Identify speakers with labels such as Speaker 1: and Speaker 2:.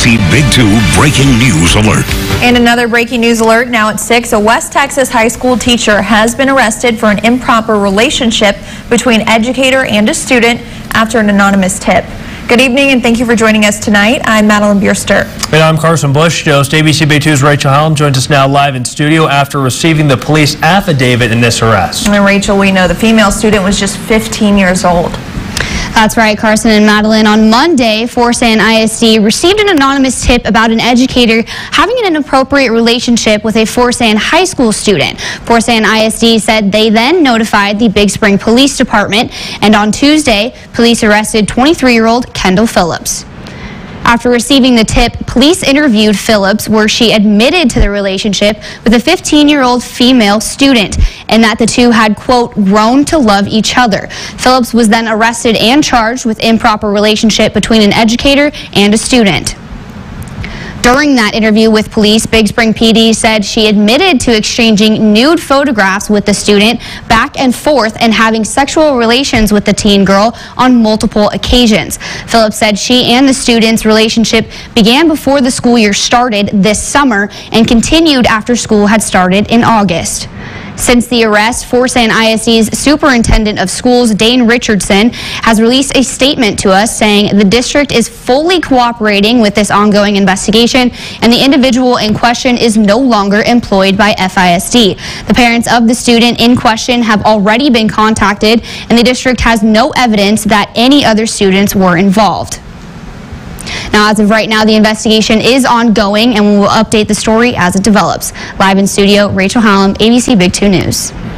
Speaker 1: ABC Big 2 breaking news alert.
Speaker 2: And another breaking news alert now at 6. A West Texas high school teacher has been arrested for an improper relationship between educator and a student after an anonymous tip. Good evening and thank you for joining us tonight. I'm Madeline Bierster.
Speaker 3: And I'm Carson Bush. Host ABC Big 2's Rachel Hallam joins us now live in studio after receiving the police affidavit in this arrest.
Speaker 2: And Rachel, we know the female student was just 15 years old.
Speaker 4: That's right, Carson and Madeline. On Monday, Forsan ISD received an anonymous tip about an educator having an inappropriate relationship with a Forsan high school student. Forsan ISD said they then notified the Big Spring Police Department, and on Tuesday, police arrested 23-year-old Kendall Phillips. After receiving the tip, police interviewed Phillips where she admitted to the relationship with a 15-year-old female student and that the two had, quote, grown to love each other. Phillips was then arrested and charged with improper relationship between an educator and a student. During that interview with police, Big Spring PD said she admitted to exchanging nude photographs with the student back and forth and having sexual relations with the teen girl on multiple occasions. Phillips said she and the student's relationship began before the school year started this summer and continued after school had started in August. Since the arrest, Forsan ISD's Superintendent of Schools, Dane Richardson, has released a statement to us saying the district is fully cooperating with this ongoing investigation and the individual in question is no longer employed by FISD. The parents of the student in question have already been contacted and the district has no evidence that any other students were involved. Now, as of right now, the investigation is ongoing and we will update the story as it develops. Live in studio, Rachel Hallam, ABC Big 2 News.